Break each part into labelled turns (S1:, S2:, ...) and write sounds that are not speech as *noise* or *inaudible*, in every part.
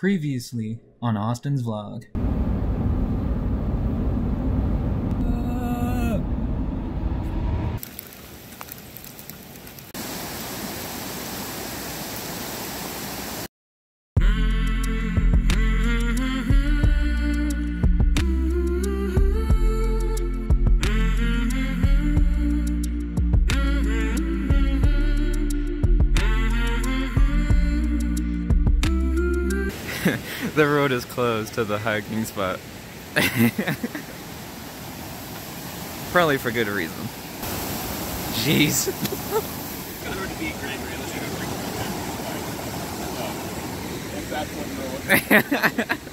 S1: Previously on Austin's vlog. *laughs*
S2: the road is closed to the hiking spot. *laughs* Probably for good reason. Jeez. *laughs*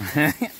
S3: slippery. *laughs*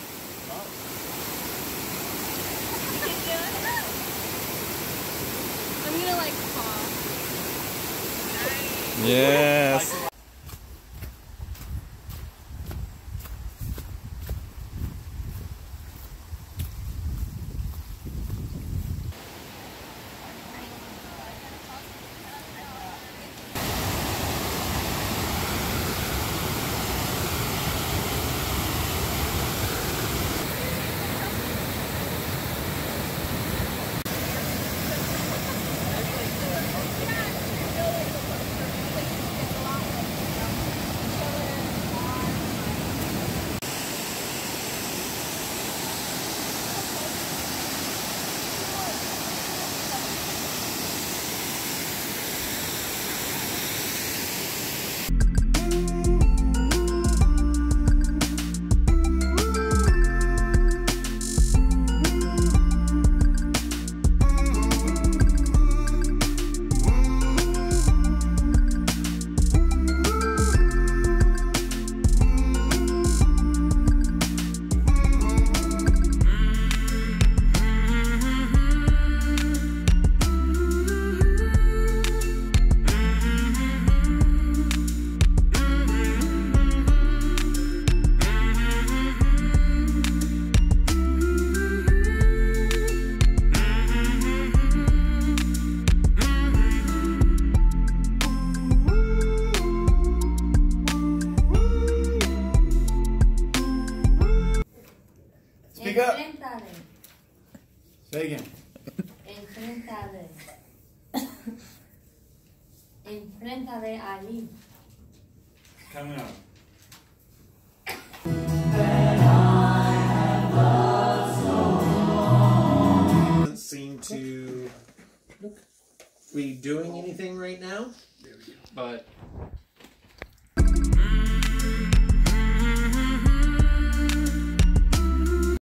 S2: Yes.
S4: Say again.
S5: Enfréntale. Enfréntale allí.
S4: Coming up.
S6: doesn't seem to be doing anything right now, but